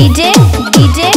DJ, DJ.